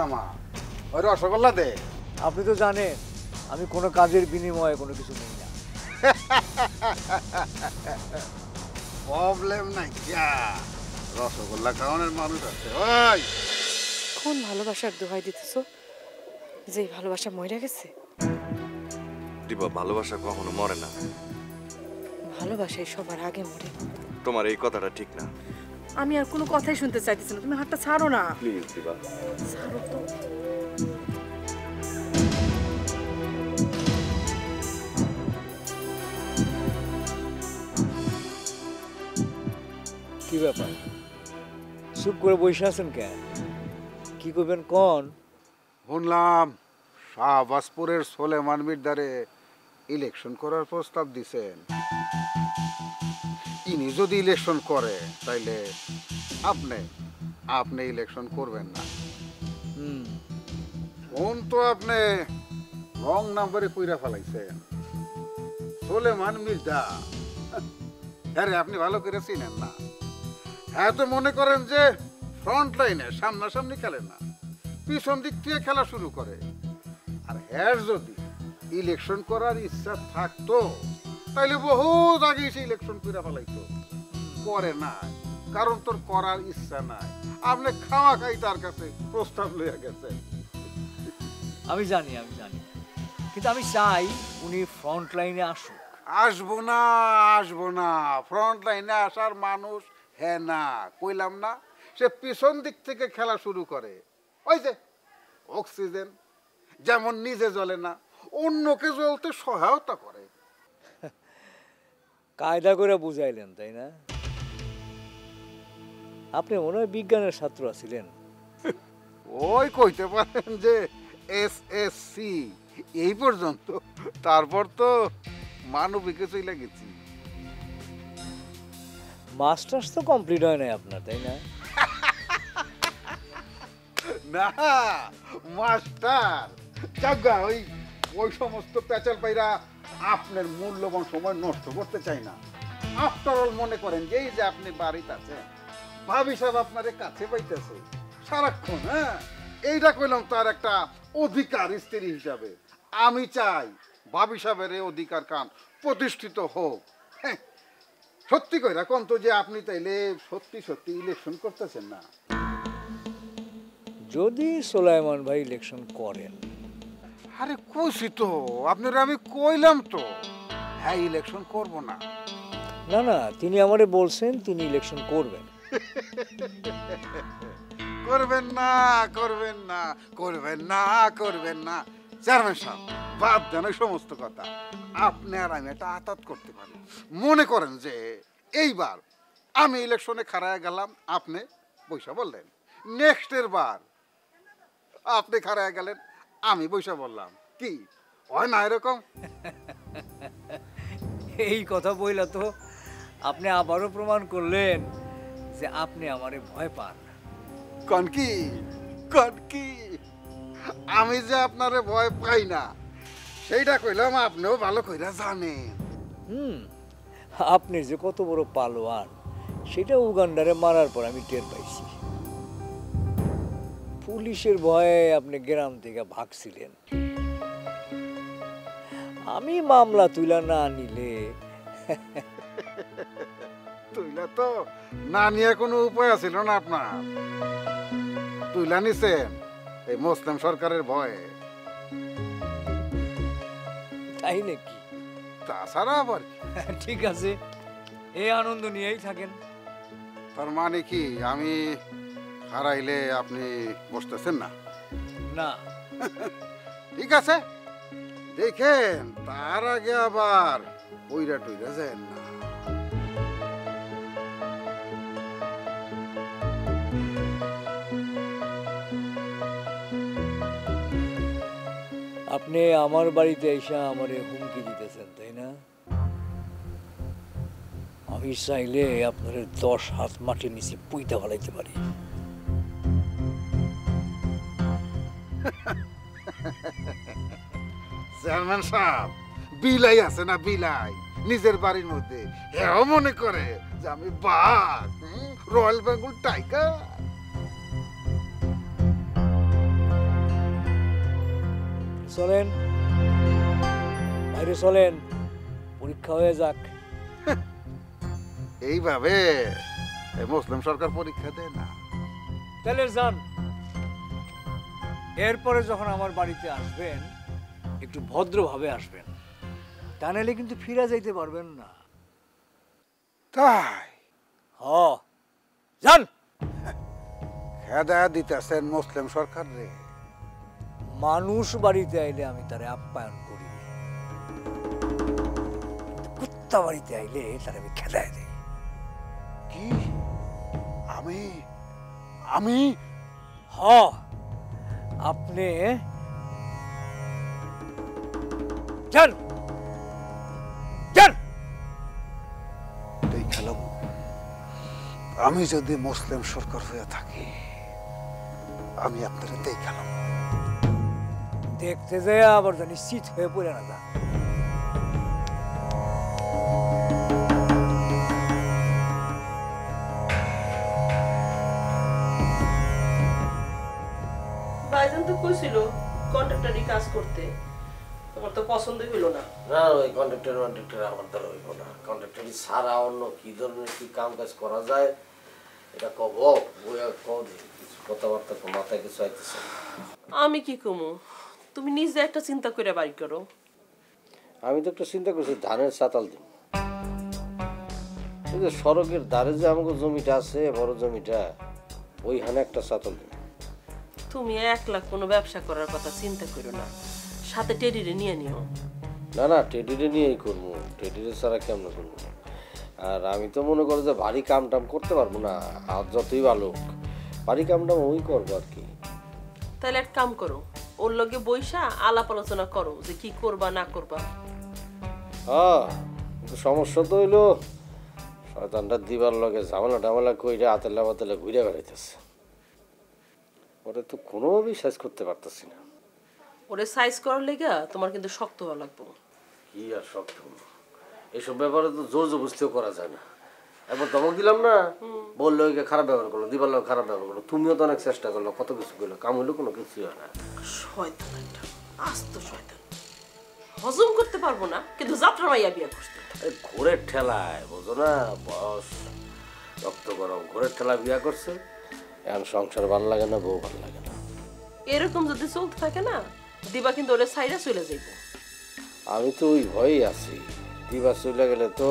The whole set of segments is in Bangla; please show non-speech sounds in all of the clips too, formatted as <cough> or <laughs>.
নল নামা ওই রসগোল্লা দে। আপনি তো জানেন আমি কোনো কাজের বিনিময়ে কোনো কিছু নেই না। প্রবলেম নাই যা। রসগোল্লা খাওয়ানোর মানুষ আছে ওই। কোন ভালোবাসার দোহাই দিতেছ? যে ভালোবাসা মরে গেছে? দিবা ভালোবাসা কখনো মরে না। ভালোবাসাই সবার আগে মরে। তোমার এই কথাটা ঠিক না। আমি আর কোনো কথাই শুনতে চাইতেছি না। তুমি হাতটা ছাড়ো না। প্লিজ দিবা। ছাড়ো তো। কি ব্যাপার? চুপ করে বসে আছেন কেন কি করবেন কন? শুনলাম শাহবাজপুরের সোলেমান মির্দারে ইলেকশন করার প্রস্তাব দিছেন। ইনি যদি ইলেকশন করে তাইলে আপনি আপনি ইলেকশন করবেন না। হুম। ফোন তো আপনি রং নাম্বারে কইরা ফেলাইছেন। সোলেমান মির্জা হ্যাঁ রে, আপনি ভালো করে চিনেন না। হ্যাঁ তো মনে করেন যে ফ্রন্ট লাইনে সামনাসামনি খেলে না। পিছন দিক থেকে খেলা শুরু করে। আর হ্যার যদি ইলেকশন করার ইচ্ছা থাকতো তাইলে বহুত আগে সে ইলেকশন করে ফেলাইতো। করে না কারণ তোর করার ইচ্ছা নাই। আপনি খাওয়া খাই তার কাছে প্রস্তাব লইয়া গেছেন। আমি জানি আমি জানি। কিন্তু আমি চাই উনি ফ্রন্ট লাইনে আসুক। আসব না আসব না। ফ্রন্ট লাইনে আসার মানুষ হ্যাঁ না কইলাম না সে পিছন দিক থেকে খেলা শুরু করে। ওই যে অক্সিজেন যেমন নিজে জ্বলে না অন্যকে জ্বলতে সহায়তা করে। <laughs> কায়দা করে বুঝাইলেন তাই না? আপনি মনে হয় বিজ্ঞানের ছাত্র আছিলেন। <laughs> ওই কইতে পারেন যে এস এস সি এই পর্যন্ত। তারপর তো মানবিকে চলে গেছি। মাস্টার্স তো কমপ্লিট হয় নাই আপনার তাই না? <laughs> না মাস্টার জাগা ওই ওই সমস্ত প্যাচাল পাইরা আপনার মূল্যবান সময় নষ্ট করতে চাই না। আফটার অল মনে করেন যে এই যে আপনি বাড়িতে আছেন ভাবি সাহেব আপনার কাছে পাইতেছে। সারাক্ষণ হ্যাঁ? এইটা কইলাম তার একটা অধিকার স্ত্রী হিসাবে। আমি চাই ভাবি সাহেবের এই অধিকার কান প্রতিষ্ঠিত হোক। হ্যাঁ, সত্যি কইরা কোন তো যে আপনি তাইলে সত্যি সত্যি ইলেকশন করতেছেন না। যদি সোলাইমান ভাই ইলেকশন করেন আরে কইছি তো আপনারা আমি কইলাম তো। হ্যাঁ ইলেকশন করব না। না না তিনি আমারে বলছেন তিনি ইলেকশন করবেন। <laughs> করবেন না করবেন না করবেন না করবেন না। চেয়ারম্যান সাহেব বাদ দেন সমস্ত কথা। আপনি আর আমি এটা আতাত করতে পারি। মনে করেন যে এইবার আমি ইলেকশনে খাড়ায় গেলাম আপনি পয়সা বললেন। নেক্সটের বার আপনি খাড়ায় গেলেন। আমি পয়সা বললাম কি? হয় না এরকম? <laughs> এই কথা বইলা তো আপনি আবারও প্রমাণ করলেন যে আপনি আমারে ভয় পান। কন কি? কন কি? আমি যে আপনারে ভয় পাই না সেইটা কইলাম আপনিও ভালো কইরা জানেন। হুম আপনি যে কত বড় পালোয়ান সেটা উগান্ডারে মারার পর আমি টের পাইছি। পুলিশের ভয়ে আপনি গ্রাম থেকে ভাগছিলেন। আমি মামলা তুলা না নিলে। তুইলা তো না নিয়ে কোনো উপায় আছিল না আপনার। তুইলা নিছেন এই মুসলিম সরকারের ভয়ে। তাই নাকি? তাছাড়া আবার ঠিক আছে এই আনন্দ নিয়েই থাকেন। তার মানে কি আমি হারাইলে আপনি বসতেছেন না? না। <laughs> ঠিক আছে। দেখেন তার আগে আবার ওইরা টইরা যায় না। আপনি আমার বাড়িতে এসে আমারে হুমকি দিতেছেন তাই না? আমি চাইলে আপনার দশ হাত মাটির নিচে পুইতা ফেলাইতে পারি। চেয়ারম্যান সাহেব বিলাই আছে না বিলাই? নিজের বাড়ির মধ্যে। হেও মনে করে যে আমি বাঘ রয়্যাল বেঙ্গল টাইগার। চলেন। বাইরে চলেন। পরীক্ষা হয়ে যাক। এইভাবে মুসলিম সরকার পরীক্ষা দেয় না। তাহলে যান। এরপরে যখন আমার বাড়িতে আসবেন একটু ভদ্রভাবে আসবেন তা নাহলে কিন্তু ফিরে যাইতে পারবেন না। তাই? হ। যান! খেদা দিতেছেন মুসলিম সরকার রে। মানুষ বাড়িতে আইলে আমি তারে আপ্যায়ন করি। কুত্তা বাড়িতে আইলে তারে আমি খেদায় দিই। কি? আমি? আমি? হ। আপনি আমি যদি মুসলিম সরকার হয়ে থাকি আমি আপনার দেখালাম। দেখতে যায় আবার জানি শীত হয়ে পড়ে না কইছিল কন্ট্রাক্টরি কাজ করতে। তোমার তো পছন্দই হইল না। না ওই কন্ট্রাক্টর কন্ট্রাক্টর আমার দ্বারা হইব না। কন্ট্রাক্টরি ছাড়া অন্য কি ধরনের কি কাম কাজ করা যায় এটা কব। বইয়া কব কিছু কথাবার্তা তো মাথায় কিছু আইতেছে আমি কি কমু? তুমি নিজে একটা চিন্তা করে বাড়ি করো। আমি তো একটা চিন্তা করছি ধানের চাতাল দিন। সড়কের ধারে যে আমাকে জমিটা আছে বড় জমিটা ওইখানে একটা চাতাল দিব তুমি একলা কোনো ব্যবসা করার কথা চিন্তা করো না। সাথে টেডিরে নিয়ে নিও। না না টেডিরে নিয়েই করব। টেডিরে ছাড়া কেমন করব? আর আমি তো মনে করো যে ভারী কাম টাম করতে পারব না আর যতই ভালো ভারী কাম টাম ওই করব আর কি। তাহলে এক কাম করো ওর লগে বইসা আলাপ আলোচনা করো যে কি করবা না করবা। হ্যাঁ সমস্যা তো হইল শয়তানটা দিবার লগে ঝামেলা টামেলা কইরে আতেলা বাতেলা ঘুরে বেড়াইতেছে। ওটা তো কোনোভাবেই সাইজ করতে পারতেছি না। ওরে সাইজ করার লেগা তোমার কিন্তু শক্ত হওয়া লাগবে। কি আর শক্ত এইসব ব্যাপারে তো জোর জবস্তিও করা যায় না। এবার ধমক দিলাম না বলল ওইকে খারাপ ব্যবহার করল দিবার লোক খারাপ ব্যবহার করল তুমিও তো অনেক চেষ্টা করল কত কিছু করল কাম হইল কোনো কিছুই হয় না। শয়তান একটা আস্ত শয়তান। হজম করতে পারব না কিন্তু যাত্রা মাইয়া বিয়া করতে। এই ঘোরের ঠেলায় বোঝো না বয়স রক্ত গরম ঘোরের ঠেলা বিয়া করছে। এখন সংসার ভালো লাগে না বউ ভালো লাগে না। এরকম যদি চলতে থাকে না দিবা কিন্তু ওরে সাইডা চলে যাইব। আমি তো ওই ভয়েই আছি। দিবা চলে গেলে তো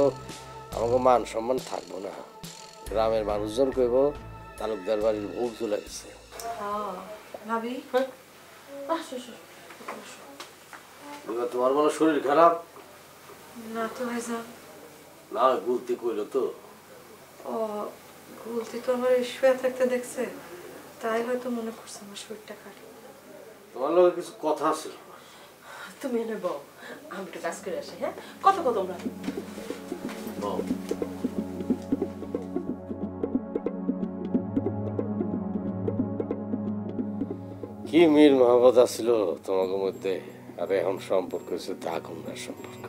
আমাকে মান সম্মান থাকব না। গ্রামের মানুষজন কইব তালুকদার বাড়ির বউ চলে গেছে। ভাবি। হ্যাঁ। দিবা তোমার বলো শরীর খারাপ? না তো ভাইজান। না গুলতি কইলো তো। ও গুলতি তো আমার শুয়ে থাকতে দেখছে। তাই হয়তো মনে করছে আমার শরীরটা খারাপ। তোমার লোকের কিছু কথা ছিল? তুমি এনে বউ আমি একটু কাজ করে আসি হ্যাঁ? কত কত তোমরা। বউ। কি মীর মহব্বত আছিল তোমাকে মধ্যে? আর এখন সম্পর্ক হচ্ছে দাগুন্ডার সম্পর্ক?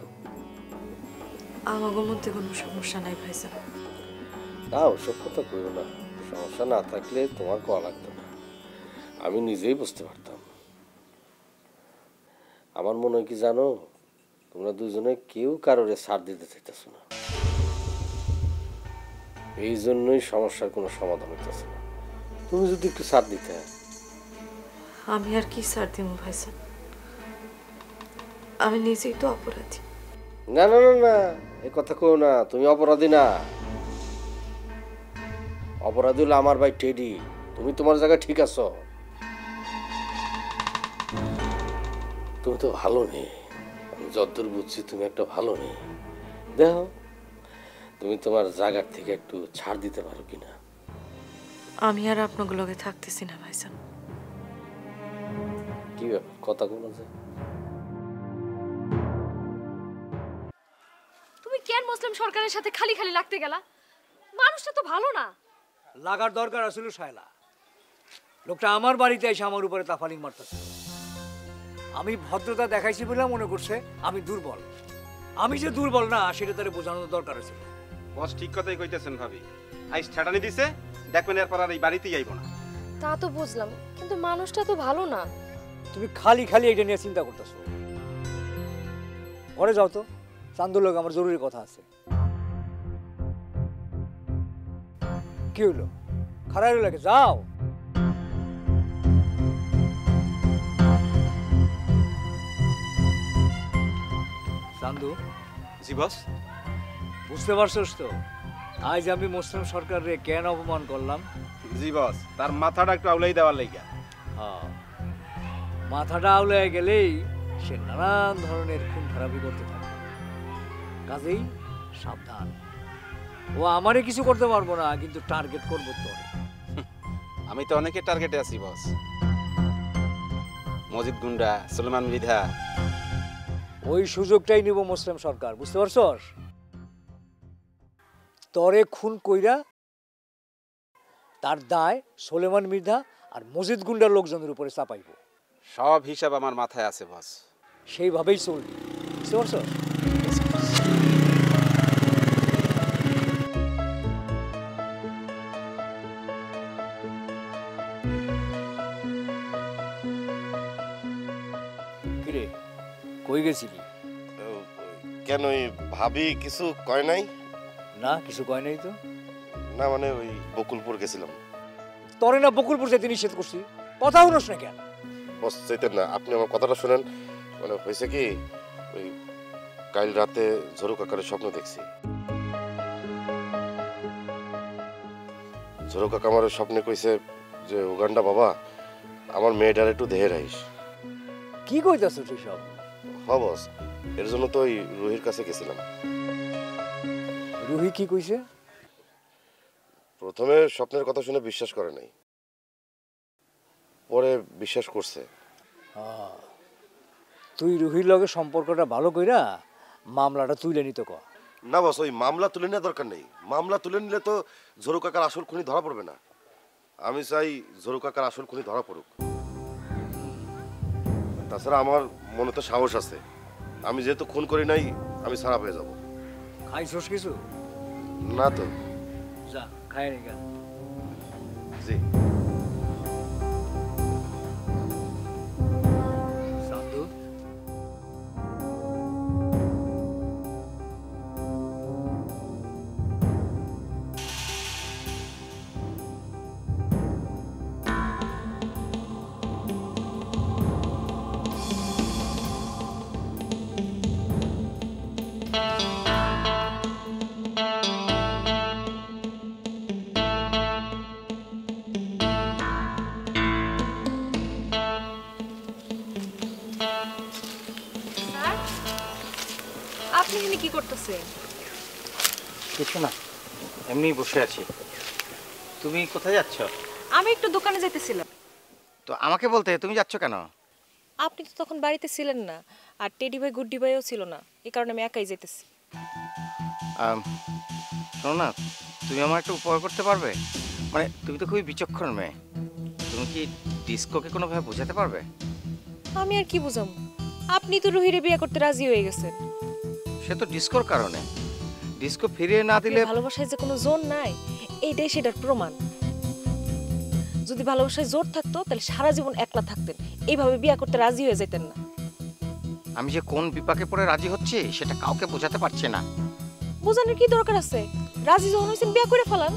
আমাগো মধ্যে কোনো সমস্যা নাই ভাইজান। ওসব কথা কইও না। সমস্যা না থাকলে তোমার কয়া লাগতো না। আমি নিজেই বুঝতে পারতাম। আমার মনে হয় কি জানো? তোমরা দুজনে কেউ কারোরে ছাড় দিতে চাইতেছো না। এই জন্যই সমস্যার কোনো সমাধান হইতেছে না। তুমি যদি একটু ছাড় দিতে। আমি আর কি সার দিব ভাইজান? আমি নিজেই তো অপরাধী। না না না না এই কথা কও না তুমি অপরাধী না। অপরাধী হলো আমার ভাই টেডি তুমি তোমার জায়গায় ঠিক আছো? তুমি তো ভালো নেই আমি যতদূর বুঝছি তুমি একটা ভালো নেই দেখো তুমি তোমার জায়গার থেকে একটু ছাড় দিতে পারো কিনা? আমি আর আপনার লগে থাকতেছি না ভাইজান। কি ব্যাপার? কথা বলো যে। তুমি কেন মুসলিম সরকারের সাথে খালি খালি লাগতে গেলা? মানুষটা তো ভালো না। লাগার দরকার আছিল শায়লা। লোকটা আমার বাড়িতে এসে আমার উপরে তাফালিং মারতেছে। আমি ভদ্রতা দেখাইছি বলে মনে করছে আমি দুর্বল। আমি যে দুর্বল না সেটা তার বোঝানোর দরকার আছে। বস ঠিক কথাই কইতেছেন ভাবি। আইস ঠেটানি দিছে দেখবেন এরপর আর এই বাড়িতেই আইব না। তা তো বুঝলাম কিন্তু মানুষটা তো ভালো না। তুমি খালি খালি এটা নিয়ে চিন্তা করতেছো। ঘরে যাও তো চান্দুর লোক আমার জরুরি কথা আছে। কি হইল? খারাপ লাগে যাও। চান্দু জি বস। বুঝতে পারছস তো? আজ আমি মুসলিম সরকারের কেন অপমান করলাম? জি বস তার মাথাটা একটু আউলাই দেওয়ার লাইগা হ্যাঁ। মাথাটা আউলে গেলেই সে নানান ধরনের খুন খারাপি করতে থাকে। কাজেই সাবধান। ও আমারে কিছু করতে পারব না কিন্তু টার্গেট করব তো <laughs> আমি তো অনেকে টার্গেটে আছি বস মজিদ গুন্ডা সুলেমান মৃধা ওই সুযোগটাই নিব মুসলিম সরকার বুঝতে পারছস? তরে খুন কইরা তার দায় সোলেমান মির্ধা আর মজিদ গুন্ডার লোকজনের উপরে চাপাইব। সব হিসাব আমার মাথায় আছে বস সেইভাবেই চলবে বুঝতে পারছস? কই গেছিলি? কেন ওই ভাবি কিছু কয় নাই? না কিছু কয় নাই তো। না মানে ওই বকুলপুর গেছিলাম। তরে না বকুলপুর যেতে নিষেধ করছি। কথা শুনোস না কেন? বস চাইতেন না আপনি আমার কথাটা শুনেন। মানে হয়েছে কি ওই কাল রাতে ঝরু কাকারের স্বপ্ন দেখছি। ঝরু কাকা আমার স্বপ্নে কইছে যে উগান্ডা বাবা আমার মেয়েটার একটু দেহের আইস। কি কইতাছ তুই সব? হ বস এর জন্য তো ওই রুহির কাছে গেছিলাম। রুহি কি কইছে? প্রথমে স্বপ্নের কথা শুনে বিশ্বাস করে নাই। পরে বিশ্বাস করছে। তুই রুহির লগে সম্পর্কটা ভালো কইরা মামলাটা তুলে নিতে ক। না বস ওই মামলা তুলে নেওয়ার দরকার নেই। মামলা তুলে নিলে তো ঝরু কাকার আসল খুনি ধরা পড়বে না। আমি চাই ঝরু কাকার আসল খুনি ধরা পড়ুক। তাছাড়া আমার মনে তো সাহস আছে। আমি যেহেতু খুন করি নাই আমি সারা হয়ে যাব। খাইছোস কিছু? না তো। যা খাই জি। আপনি এখানে কি করতেছেন? কিছু না এমনি বসে আছি। তুমি কোথায় যাচ্ছ? আমি একটু দোকানে যেতেছিলাম তো আমাকে বলতে তুমি যাচ্ছ কেন? আপনি তো তখন বাড়িতে ছিলেন না আর টেডি ভাই গুড্ডি ভাইও ছিল না। এই কারণে আমি একাই যেতেছি শোনো না তুমি আমার একটা উপকার করতে পারবে? মানে তুমি তো খুবই বিচক্ষণ মেয়ে। তুমি কি ডিস্কোকে কোনোভাবে বোঝাতে পারবে? আমি আর কি বুঝাম? আপনি তো রুহিরে বিয়ে করতে রাজি হয়ে গেছেন। সে তো ডিস্কোর কারণে। ডিস্কো ফিরিয়ে না দিলে ভালোবাসায় যে কোনো জোর নাই এইটাই সেটার প্রমাণ। যদি ভালোবাসায় জোর থাকতো তাহলে সারা জীবন একলা থাকতেন। এইভাবে বিয়ে করতে রাজি হয়ে যেতেন না। আমি যে কোন বিপাকে পড়ে রাজি হচ্ছি সেটা কাউকে বোঝাতে পারছি না। বোঝানোর কি দরকার আছে? রাজি যখন হয়েছেন বিয়ে করে ফেলান।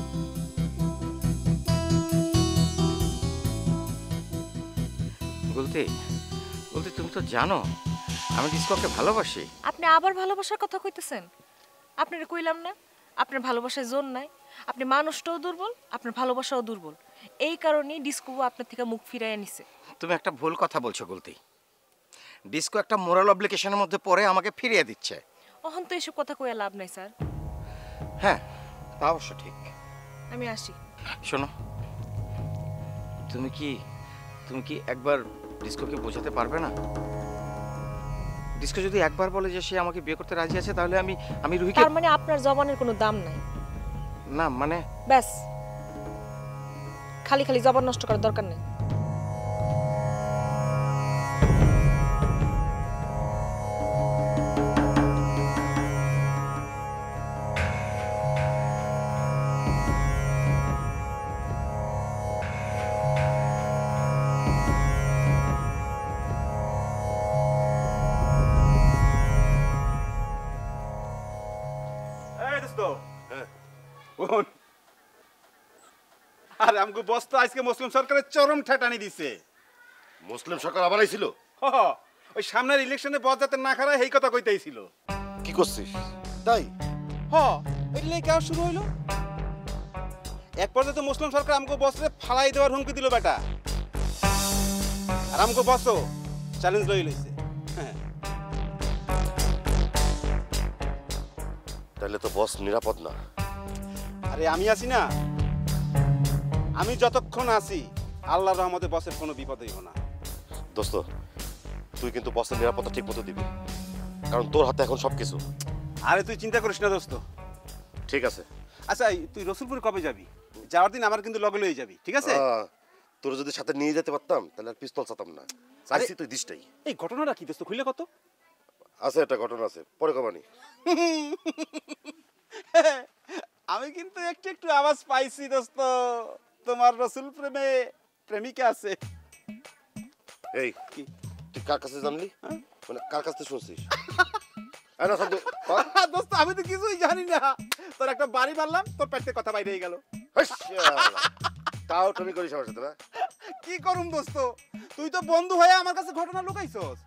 বলতে বলতে তুমি তো জানো আমি ডিস্কোকে ভালোবাসি? আপনি আবার ভালোবাসার কথা কইতেছেন। আপনার কইলাম না আপনার ভালোবাসায় জোর নাই। আপনি মানুষটাও দুর্বল আপনার ভালোবাসাও দুর্বল। এই কারণেই ডিস্কো আপনার থেকে মুখ ফিরাইয়া নিছে। তুমি একটা ভুল কথা বলছো গুলতি। ডিস্কো একটা মোরাল অব্লিকেশনের মধ্যে পড়ে আমাকে ফিরিয়ে দিচ্ছে। অহন তো এসব কথা কইয়া লাভ নাই স্যার। হ্যাঁ তা অবশ্য ঠিক। আমি আসি। শোনো তুমি কি তুমি কি একবার ডিস্কোকে বোঝাতে পারবে না? ডিস্কো যদি একবার বলে যে সে আমাকে বিয়ে করতে রাজি আছে তাহলে আমি আমি রুহিকে তার মানে আপনার জবানের কোনো দাম নাই। না মানে ব্যাস। খালি খালি জবান নষ্ট করার দরকার নেই। আরে আমগো বস তো আজকে মুসলিম সরকারের চরম ঠেটানি দিছে। মুসলিম সরকার আবার আইছিল? হ হ, ওই সামনের ইলেকশনে বস যাতে না খারায় এই কথা কইতেইছিল কি করছিস? তাই? হ এই লেগে আর শুরু হইল। এক পর্যায়ে তো মুসলিম সরকার আমগো বসরে ফালাই দেওয়ার হুমকি দিল বেটা। আর আমগো বসও চ্যালেঞ্জ লই লইছে। তাহলে তো বস নিরাপদ না। আরে আমি আছি না। আমি যতক্ষণ আছি আল্লাহর রহমতে বসের কোনো বিপদ হইব না। দোস্ত তুই কিন্তু বসের নিরাপত্তা ঠিক মতো দিবি। কারণ তোর হাতে এখন সব কিছু আরে তুই চিন্তা করিস না দোস্ত। ঠিক আছে। আচ্ছা তুই রসুলপুর কবে যাবি? যাওয়ার দিন আমার কিন্তু লগে লয়ে যাবি ঠিক আছে? তোর যদি সাথে নিয়ে যেতে পারতাম তাহলে আর পিস্তল চাতাম না। চাইছি তুই দিসটাই। এই ঘটনাটা কি দোস্ত খুলে কত? আছে একটা ঘটনা আছে পরে কমানি <laughs> আমি কিন্তু একটু একটু আওয়াজ পাইছি দোস্ত। তোমার রসুল প্রেমে প্রেমিকা আছে। এই তুই কার কাছে জানলি? মানে কার কাছ থেকে শুনছিস? কর। দোস্ত আমি তো কিছুই জানি না। তোর একটা বাড়ি মারলাম তোর পেটে কথা বাইরে গেল। তাও তুমি করিস আমার সাথে না? কি করুম দোস্ত? তুই তো বন্ধু হয়ে আমার কাছে ঘটনা লুকাইছস।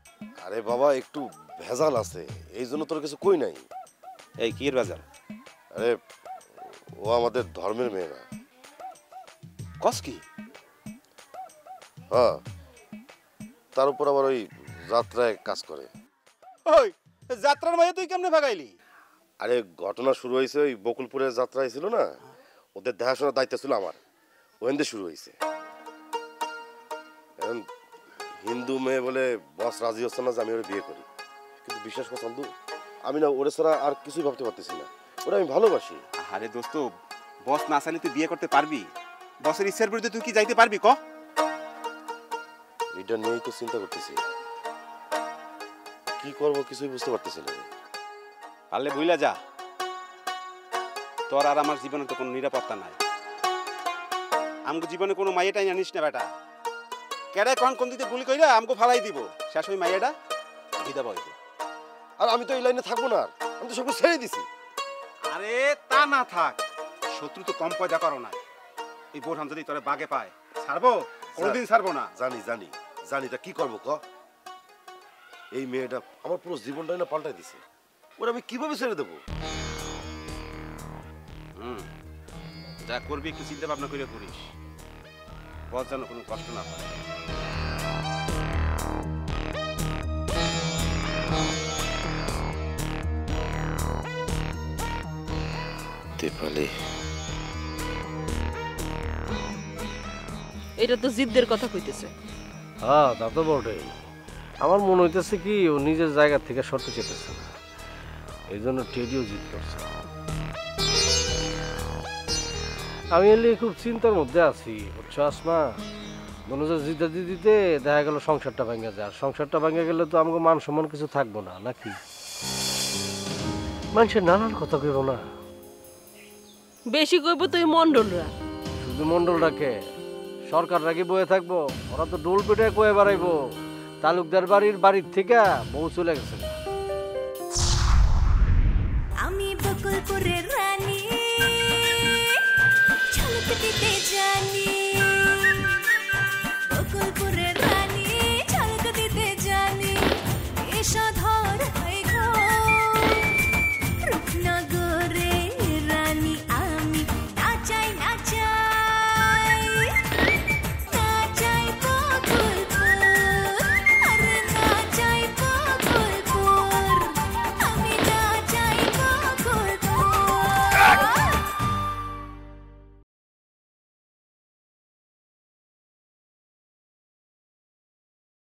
আরে বাবা একটু ভেজাল আছে। এই জন্য তোর কিছু কই নাই? এই কি বাজার আরে ও আমাদের ধর্মের মেয়ে না। কস কি হ্যাঁ। তার উপর আবার ওই যাত্রায় কাজ করে। ওই যাত্রার মাঝে তুই কেমনে ভাগাইলি? আরে ঘটনা শুরু হয়েছে ওই বকুলপুরের যাত্রা ছিল না? ওদের দেখাশোনার দায়িত্ব ছিল আমার। ওখান শুরু হয়েছে। হিন্দু মেয়ে বলে বস রাজি হচ্ছে না যে আমি ওরা বিয়ে করি। কিন্তু বিশ্বাস কর চান্দু আমি না ওরে ছাড়া আর কিছুই ভাবতে পারতেছি না। ওরা আমি ভালোবাসি। আরে দোস্ত বস না চাইলে তুই বিয়ে করতে পারবি? বসের ইচ্ছার বিরুদ্ধে তুই কি যাইতে পারবি ক? এটা নিয়েই তো চিন্তা করতেছি। কি করব কিছুই বুঝতে পারতেছি না। পারলে বুঝলা যা। তোর আর আমার জীবনে তো কোনো নিরাপত্তা নাই। আমগো জীবনে কোনো মাইয়াটাই জানিস না বেটা। কেডায় কোন কোন দিতে গুলি কইরা আমগো ফালাই দিব। শেষ ওই মাইয়াটা বিদা বইব আর আমি তো এই লাইনে থাকব না। আমি তো সব ছেড়ে দিছি। আরে তা না থাক। শত্রু তো কম পয়দা করো না এই বোরহান যদি তোরে বাগে পায়। ছাড়বো? কোনোদিন ছাড়বো না। জানি জানি জানি তা কি করব ক? এই মেয়েটা আমার পুরো জীবনটাই না পাল্টাই দিছে। ওরা আমি কীভাবে ছেড়ে দেবো? হুম যা করবি একটু চিন্তা ভাবনা করে করিস। বস যেন কোনো কষ্ট না পায়। দীপালি এটা তো জিদ্দের কথা কইতেছে। হ্যাঁ তা তো বটেই। আমার মনে হইতেছে কি ও নিজের জায়গা থেকে সরতে চেতেছে না। এই জন্য টেডিও জিত করছে। আমি এলে খুব চিন্তার মধ্যে আছি বুঝছ আসমা? মনে হচ্ছে জিতে দিতে দিতে দেখা গেল সংসারটা ভেঙে যায়। আর সংসারটা ভেঙে গেলে তো আমাকে মান সম্মান কিছু থাকব না নাকি? মানুষের নানান কথা কইব না। বেশি কইব তুই মন্ডলরা শুধু মন্ডলটাকে সরকার কি বয়ে থাকব? ওরা তো ডোল পিঠে কয়ে বেড়াইবো। তালুকদার বাড়ির বাড়ির থেকে বউ চলে গেছে। আমি রানী জানি।